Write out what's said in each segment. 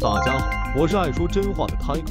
大家好，我是爱说真话的 Tiger。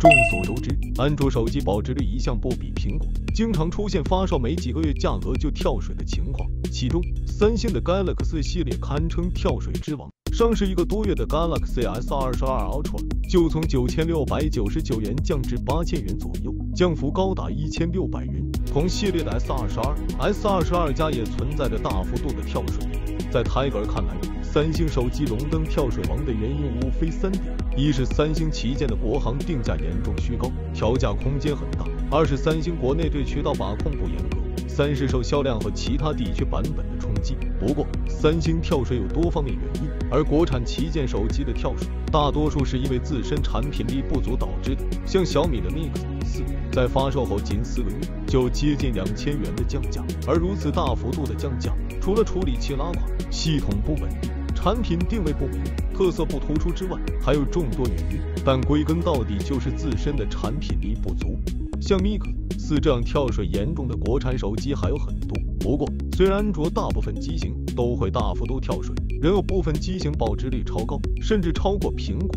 众所周知，安卓手机保值率一向不比苹果，经常出现发售没几个月价格就跳水的情况。其中，三星的 Galaxy 系列堪称跳水之王。上市一个多月的 Galaxy S 二十二 Ultra 就从九千六百九十九元降至八千元左右，降幅高达一千六百元。同系列的 S 二十二、S 二十二加也存在着大幅度的跳水。在 Tiger 看来，三星手机荣登跳水王的原因无非三点：一是三星旗舰的国行定价严重虚高，调价空间很大；二是三星国内对渠道把控不严格；三是受销量和其他地区版本的冲击。不过，三星跳水有多方面原因，而国产旗舰手机的跳水大多数是因为自身产品力不足导致的。像小米的 Mix 四，在发售后仅四个月就接近两千元的降价，而如此大幅度的降价，除了处理器拉垮、系统不稳定。产品定位不明，特色不突出之外，还有众多原因，但归根到底就是自身的产品力不足。像 Mix 四这样跳水严重的国产手机还有很多，不过虽然安卓大部分机型都会大幅度跳水，仍有部分机型保值率超高，甚至超过苹果。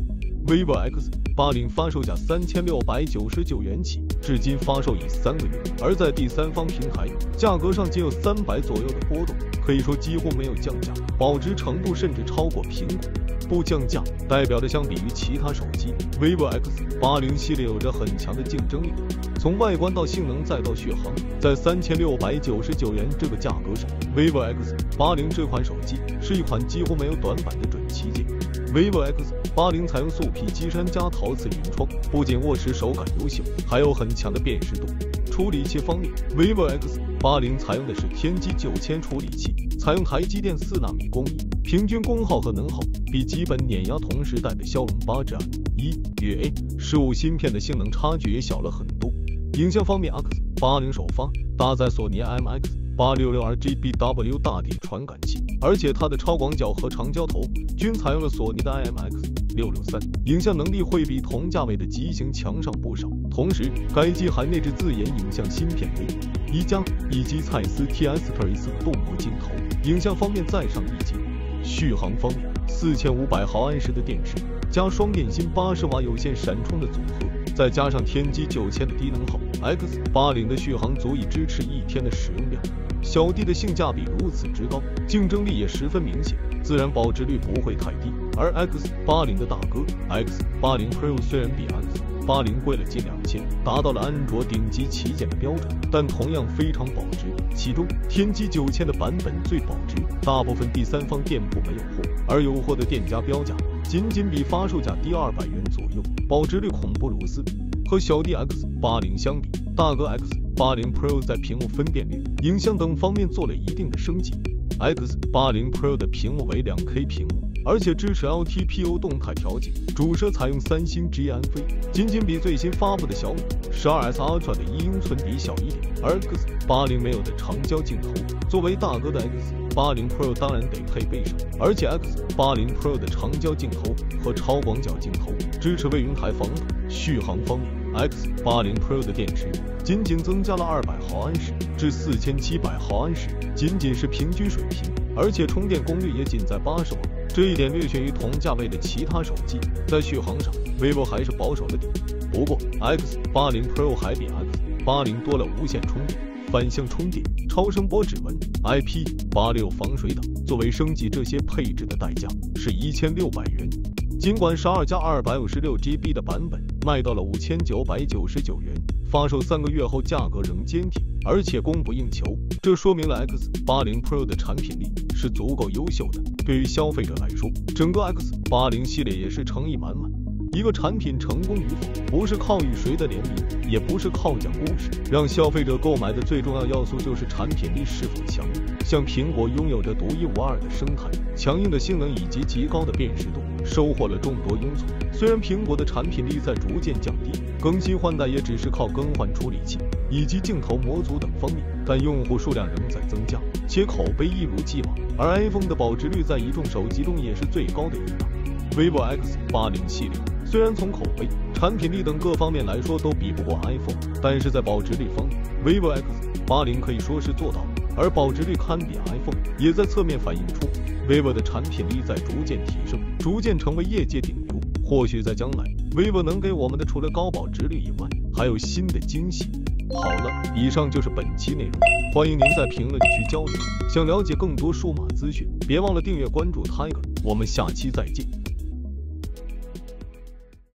Vivo X 八零发售价三千六百九十九元起，至今发售已三个月，而在第三方平台，价格上仅有三百左右的波动，可以说几乎没有降价，保值程度甚至超过苹果。不降价代表着相比于其他手机，vivo X 八零系列有着很强的竞争力。从外观到性能再到续航，在三千六百九十九元这个价格上，vivo X 八零这款手机是一款几乎没有短板的准旗舰。vivo X 八零采用素皮机身加陶瓷云窗，不仅握持手感优秀，还有很强的辨识度。处理器方面，vivo X 八零采用的是天玑九千处理器，采用台积电四纳米工艺，平均功耗和能耗比基本碾压同时代的骁龙八 Gen 一与 A 十五芯片的性能差距也小了很多。影像方面，X 八零首发搭载索尼 IMX。八六六 RGBW 大底传感器，而且它的超广角和长焦头均采用了索尼的 IMX 六六三，影像能力会比同价位的机型强上不少。同时，该机还内置自研影像芯片一加以及蔡司 TS T 色镀膜镜头，影像方面再上一级。续航方面，四千五百毫安时的电池加双电芯八十瓦有线闪充的组合，再加上天玑九千的低能耗，X 八零的续航足以支持一天的使用量。小弟的性价比如此之高，竞争力也十分明显，自然保值率不会太低。而 X 八零的大哥 X 八零 Pro 虽然比 X 八零贵了近两千，达到了安卓顶级旗舰的标准，但同样非常保值。其中天玑九千的版本最保值，大部分第三方店铺没有货，而有货的店家标价仅仅比发售价低二百元左右，保值率恐怖如斯。和小弟 X 八零相比，大哥 X 八零 Pro 在屏幕分辨率、影像等方面做了一定的升级。X 八零 Pro 的屏幕为两 K 屏幕，而且支持 LTPO 动态调节，主摄采用三星 G 安飞，仅仅比最新发布的小米十二 S Ultra 的一英寸底小一点。而 X 八零没有的长焦镜头，作为大哥的 X 八零 Pro 当然得配备上，而且 X 八零 Pro 的长焦镜头和超广角镜头支持微云台防抖。续航方面。X 八零 Pro 的电池仅仅增加了二百毫安时至四千七百毫安时，仅仅是平均水平，而且充电功率也仅在八十瓦，这一点略逊于同价位的其他手机。在续航上，vivo 还是保守了点。不过，X 八零 Pro 还比 X 八零多了无线充电、反向充电、超声波指纹、IP 八六防水等。作为升级这些配置的代价是一千六百元。尽管十二加二百五十六 GB 的版本卖到了五千九百九十九元，发售三个月后价格仍坚挺，而且供不应求，这说明了 X 八零 Pro 的产品力是足够优秀的。对于消费者来说，整个 X 八零系列也是诚意满满。一个产品成功与否，不是靠与谁的联名，也不是靠讲故事，让消费者购买的最重要要素就是产品力是否强硬。像苹果拥有着独一无二的生态、强硬的性能以及极高的辨识度，收获了众多拥簇。虽然苹果的产品力在逐渐降低，更新换代也只是靠更换处理器以及镜头模组等方面，但用户数量仍在增加，且口碑一如既往。而 iPhone 的保值率在一众手机中也是最高的一档。Vivo X 八零系列。虽然从口碑、产品力等各方面来说都比不过 iPhone，但是在保值率方面，vivo X 八零可以说是做到了。而保值率堪比 iPhone，也在侧面反映出 vivo 的产品力在逐渐提升，逐渐成为业界顶流。或许在将来，vivo 能给我们的除了高保值率以外，还有新的惊喜。好了，以上就是本期内容，欢迎您在评论区交流。想了解更多数码资讯，别忘了订阅关注 Tiger，我们下期再见。